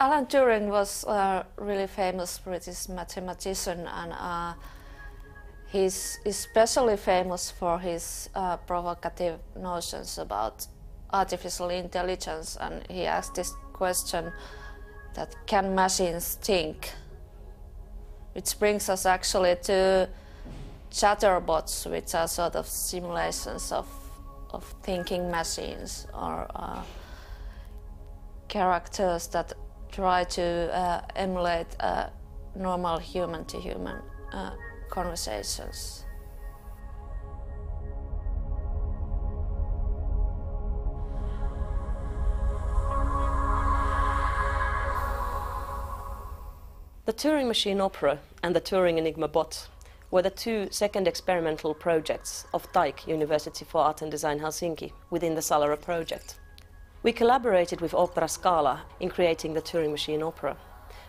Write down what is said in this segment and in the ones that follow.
Alan Turing was a really famous British mathematician and uh, he's especially famous for his uh, provocative notions about artificial intelligence and he asked this question that can machines think? Which brings us actually to chatterbots which are sort of simulations of, of thinking machines or uh, characters that try to uh, emulate uh, normal human to human uh, conversations. The Turing Machine Opera and the Turing Enigma Bot were the two second experimental projects of TAIK University for Art and Design Helsinki within the Salero project. We collaborated with Opera Skaala in creating the Turing Machine Opera.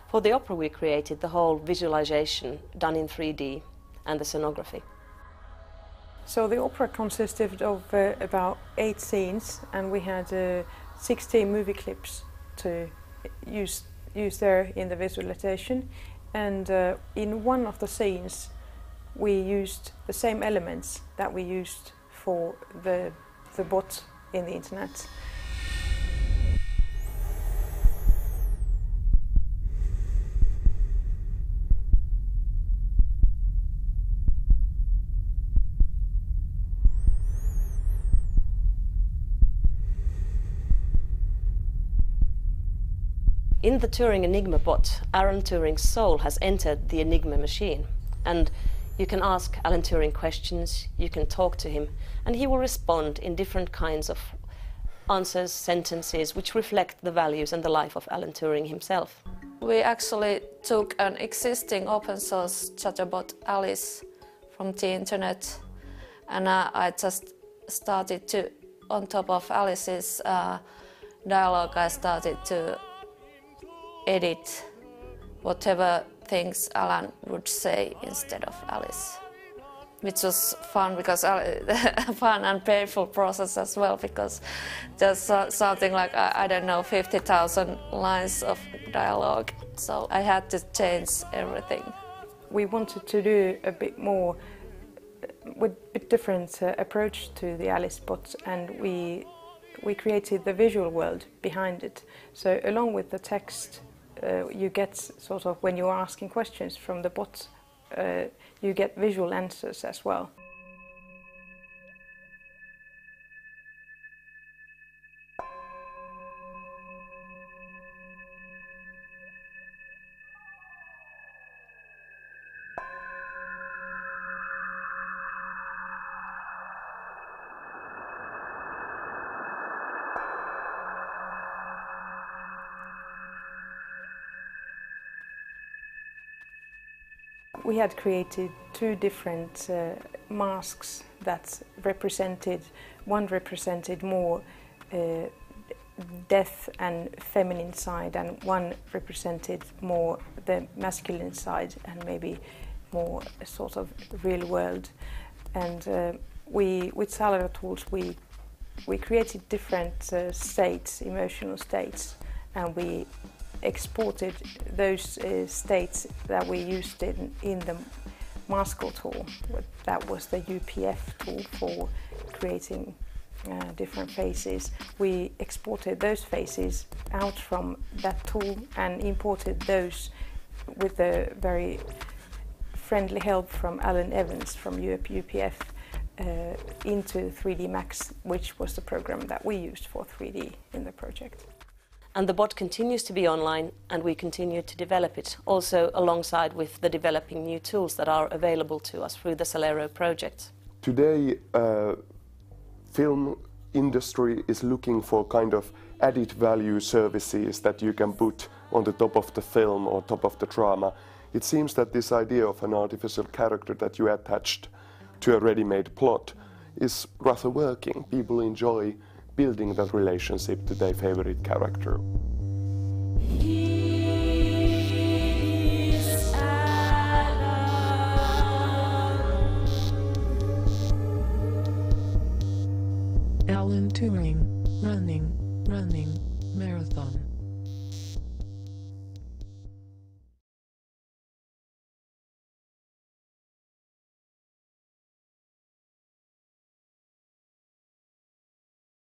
For the opera we created the whole visualization done in 3D and the scenography. So the opera consisted of uh, about eight scenes and we had uh, 16 movie clips to use, use there in the visualization and uh, in one of the scenes we used the same elements that we used for the, the bot in the internet. In the Turing Enigma bot, Alan Turing's soul has entered the Enigma machine. And you can ask Alan Turing questions, you can talk to him, and he will respond in different kinds of answers, sentences, which reflect the values and the life of Alan Turing himself. We actually took an existing open source chatterbot Alice from the internet, and uh, I just started to, on top of Alice's uh, dialogue, I started to edit whatever things Alan would say instead of Alice. Which was fun because a fun and painful process as well because there's uh, something like I, I don't know 50,000 lines of dialogue so I had to change everything. We wanted to do a bit more with a different uh, approach to the Alice bot and we we created the visual world behind it. So along with the text uh, you get sort of when you're asking questions from the bot, uh, you get visual answers as well. We had created two different uh, masks that represented, one represented more uh, death and feminine side and one represented more the masculine side and maybe more sort of real world. And uh, we, with Salero tools, we, we created different uh, states, emotional states, and we exported those uh, states that we used in, in the Maskell tool. That was the UPF tool for creating uh, different faces. We exported those faces out from that tool and imported those with the very friendly help from Alan Evans from UPF uh, into 3D Max, which was the program that we used for 3D in the project and the bot continues to be online and we continue to develop it also alongside with the developing new tools that are available to us through the Salero project. Today uh, film industry is looking for kind of added value services that you can put on the top of the film or top of the drama. It seems that this idea of an artificial character that you attached to a ready-made plot is rather working. People enjoy building that relationship to their favorite character. Alan Turing, running, running, marathon.